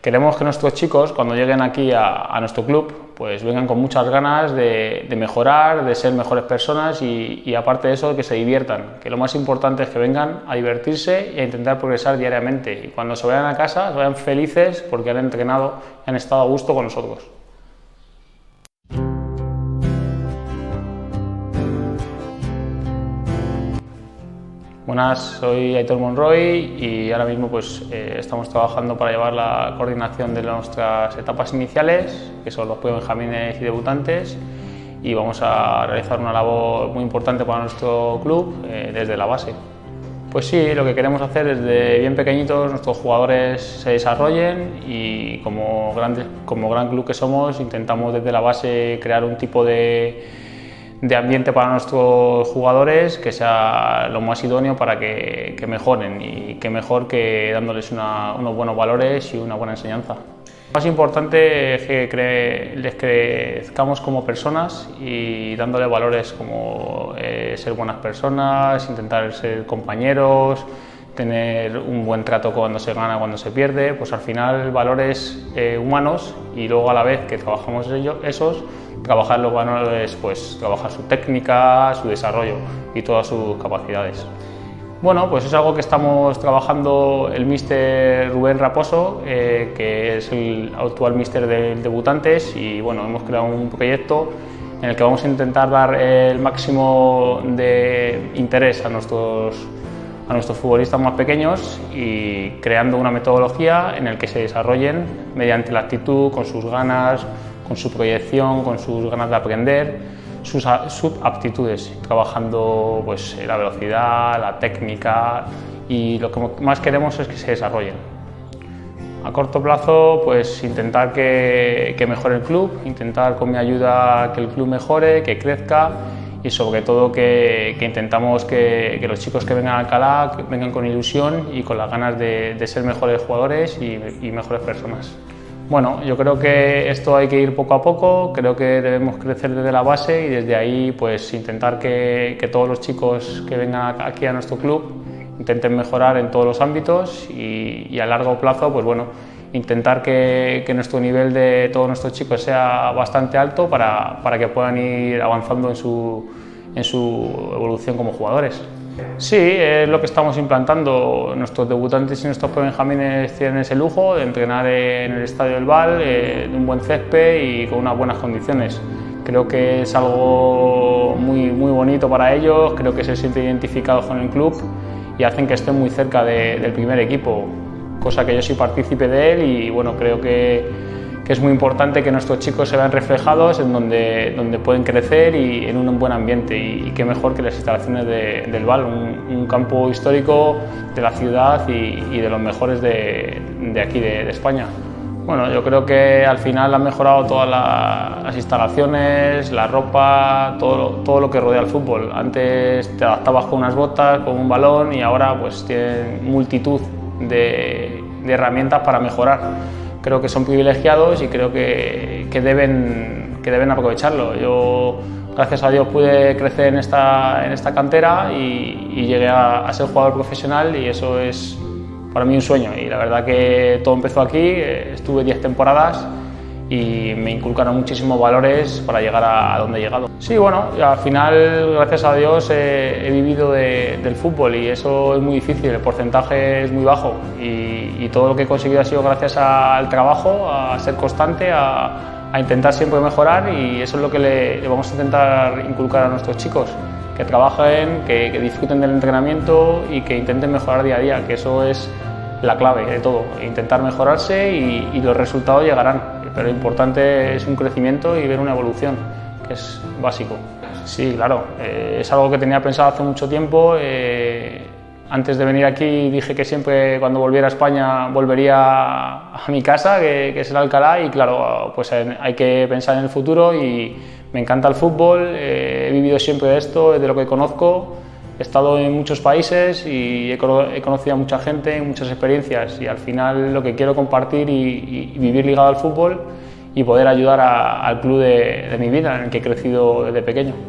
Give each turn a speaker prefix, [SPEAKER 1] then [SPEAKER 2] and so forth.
[SPEAKER 1] Queremos que nuestros chicos, cuando lleguen aquí a, nuestro club, pues vengan con muchas ganas de, mejorar, de ser mejores personas y, y, aparte de eso, que se diviertan. Que lo más importante es que vengan a divertirse y a intentar progresar diariamente. Y cuando se vayan a casa, se vayan felices porque han entrenado y han estado a gusto con nosotros. Buenas, soy Aitor Monroy y ahora mismo pues, eh, estamos trabajando para llevar la coordinación de nuestras etapas iniciales, que son los benjamines y debutantes, y vamos a realizar una labor muy importante para nuestro club eh, desde la base. Pues sí, lo que queremos hacer es de bien pequeñitos nuestros jugadores se desarrollen y como, grandes, como gran club que somos intentamos desde la base crear un tipo de de ambiente para nuestros jugadores que sea lo más idóneo para que, mejoren y que mejor que dándoles unos buenos valores y una buena enseñanza. Lo más importante es que les crezcamos como personas y dándole valores como eh, ser buenas personas, intentar ser compañeros, tener un buen trato cuando se gana, cuando se pierde, pues al final valores eh, humanos y luego a la vez que trabajamos ellos, esos, trabajar los valores, pues trabajar su técnica, su desarrollo y todas sus capacidades. Bueno, pues es algo que estamos trabajando el míster Rubén Raposo, eh, que es el actual míster de debutantes y bueno, hemos creado un proyecto en el que vamos a intentar dar el máximo de interés a nuestros a nuestros futbolistas más pequeños y creando una metodología en la que se desarrollen mediante la actitud, con sus ganas, con su proyección, con sus ganas de aprender, sus, aptitudes, trabajando pues, la velocidad, la técnica y lo que más queremos es que se desarrollen. A corto plazo, pues intentar que mejore el club, intentar con mi ayuda que el club mejore, que crezca y sobre todo que, intentamos que, los chicos que vengan a Alcalá vengan con ilusión y con las ganas de, ser mejores jugadores y, mejores personas. Bueno, yo creo que esto hay que ir poco a poco, creo que debemos crecer desde la base y desde ahí pues intentar que, todos los chicos que vengan aquí a nuestro club intenten mejorar en todos los ámbitos y, y a largo plazo pues bueno, intentar que, nuestro nivel de todos nuestros chicos sea bastante alto para, para que puedan ir avanzando en su, en su evolución como jugadores. Sí, es lo que estamos implantando. Nuestros debutantes y nuestros benjamines tienen ese lujo de entrenar en el Estadio del Val, eh, en un buen césped y con unas buenas condiciones. Creo que es algo muy, muy bonito para ellos, creo que se sienten identificados con el club y hacen que estén muy cerca del primer equipo cosa que yo soy partícipe de él y bueno, creo que, es muy importante que nuestros chicos se vean reflejados en donde, donde pueden crecer y en un buen ambiente y, qué mejor que las instalaciones del VAL, un, campo histórico de la ciudad y, de los mejores de, aquí, de, España. Bueno, yo creo que al final han mejorado todas las instalaciones, la ropa, todo, todo lo que rodea el fútbol. Antes te adaptabas con unas botas, con un balón y ahora pues tienen multitud de, herramientas para mejorar. Creo que son privilegiados y creo que, que, deben, que deben aprovecharlo. Yo, gracias a Dios, pude crecer en esta, en esta cantera y, llegué a, ser jugador profesional y eso es para mí un sueño. Y la verdad que todo empezó aquí, eh, estuve 10 temporadas y me inculcaron muchísimos valores para llegar a, donde he llegado. Sí, bueno, al final, gracias a Dios, he vivido del fútbol y eso es muy difícil, el porcentaje es muy bajo y, todo lo que he conseguido ha sido gracias al trabajo, a ser constante, a, intentar siempre mejorar y eso es lo que le, vamos a intentar inculcar a nuestros chicos, que trabajen, que, disfruten del entrenamiento y que intenten mejorar día a día, que eso es la clave de todo, intentar mejorarse y los resultados llegarán pero lo importante es un crecimiento y ver una evolución, que es básico. Sí, claro, eh, es algo que tenía pensado hace mucho tiempo. Eh, antes de venir aquí dije que siempre cuando volviera a España volvería a mi casa, que, es el Alcalá, y claro, pues hay que pensar en el futuro y me encanta el fútbol, eh, he vivido siempre de esto, es de lo que conozco, he estado en muchos países y he, conocido a mucha gente, muchas experiencias y al final lo que quiero compartir y, vivir ligado al fútbol y poder ayudar al club de mi vida en el que he crecido desde pequeño.